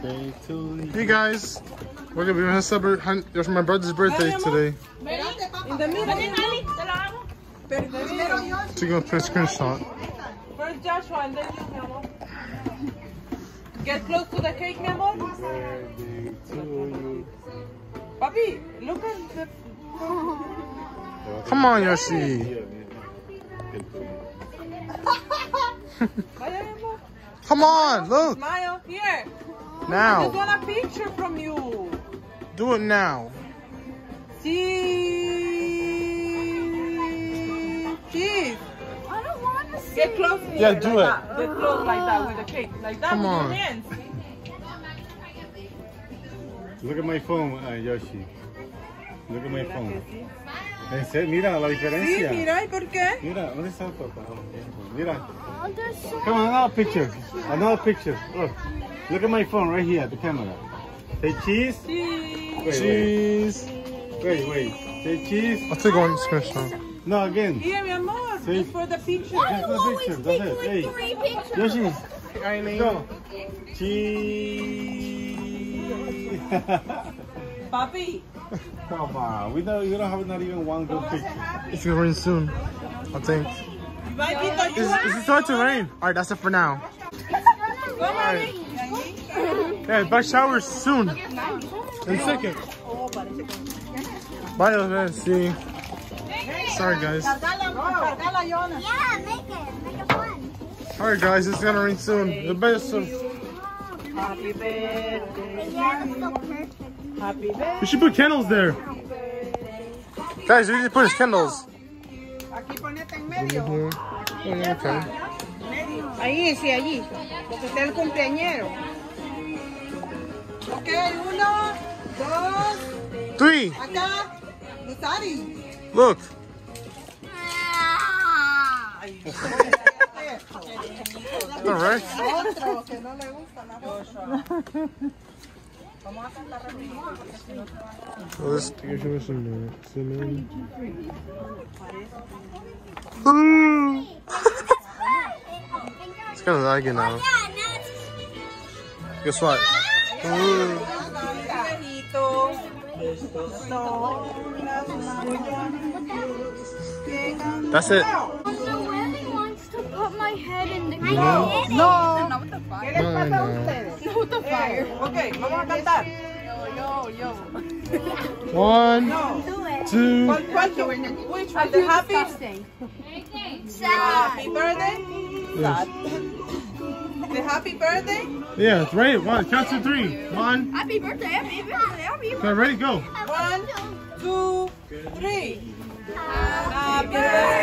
birthday to you. Hey guys, we're gonna be celebrating. It's my brother's birthday today. In the middle. So you're gonna put a screenshot. First Joshua and then you, mi amor. Get close to the cake, mi amor. Papi, look at the... Come on, Yoshie. Vaya, mi amor. Come on, look Smile. Here. I just now. want a picture from you. Do it now. See. Cheese. I don't want to see. Get close here. Yeah, do like it. That. Get close like that with the cake. Like that Come with on. your hands. Look at my phone, uh, Yoshie. Look at my phone. En serio, Mira la Sí, mira, ¿y por qué? Mira, ¿dónde está el papá? Mira. Oh, so Come on, another picture. Another picture. Look. Look at my phone right here, the camera. Say cheese. Sí. Wait, wait, Cheese. wait, wait. Say cheese. I'll take one screenshot. No, again. Here, mi amor. Sí. Just for the picture. Just for the always picture. take That's it. like Hey, three pictures. Yoshie. Eileen. Go. Cheese. Papi. Come on. We don't, we don't have not even one good picture. It's gonna rain soon. I think. Papi, don't It's, want? starting to rain. All right, that's it for now. Come on. Yeah, back shower soon. In a second. Bye, let's see. Sorry, guys. Yeah, make it. Make it fun. All right, guys, it's gonna rain soon. The best of. Happy birthday. Yeah, it's so perfect. Happy birthday. We should put candles there. Guys, we need to put his candles. Aquí ponete en medio. Okay. Ahí, sí, allí. Porque está el cumpleañero. Ok, uno, dos, Three. acá. Luzari. Look. All right. Otro que no le gusta la So this give you some cinnamon. It's kind of laggy now. Yeah, now it's Guess what? Ooh. That's it. So Wendy wants to put my head in the No. No. Fire. Ok, vamos a cantar. One, two. ¿Cuál, cuál tú? Which one? The happy, Sad. happy birthday? Yes. The happy birthday? Yeah, it's right. One, count to three. One. Happy birthday, happy birthday, happy Okay, ready, go. One, two, three. Happy birthday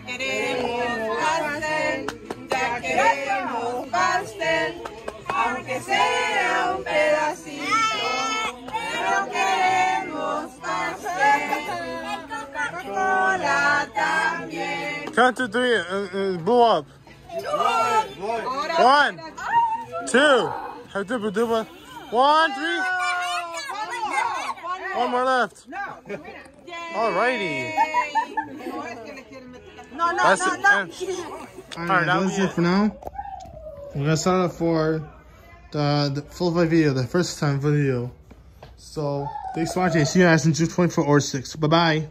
Ya queremos pastel, ya queremos pastel, aunque sea un pedacito. Pero queremos pastel, Coca-Cola también. Count to three blow up. One, two. Have duba. One, three. One more left. Alrighty. No, no, That's no, it. no. Alright, that's it for now. We're gonna sign up for the, the full fight video, the first time video. So, thanks for watching. See you guys in June 24 or 6. Bye bye.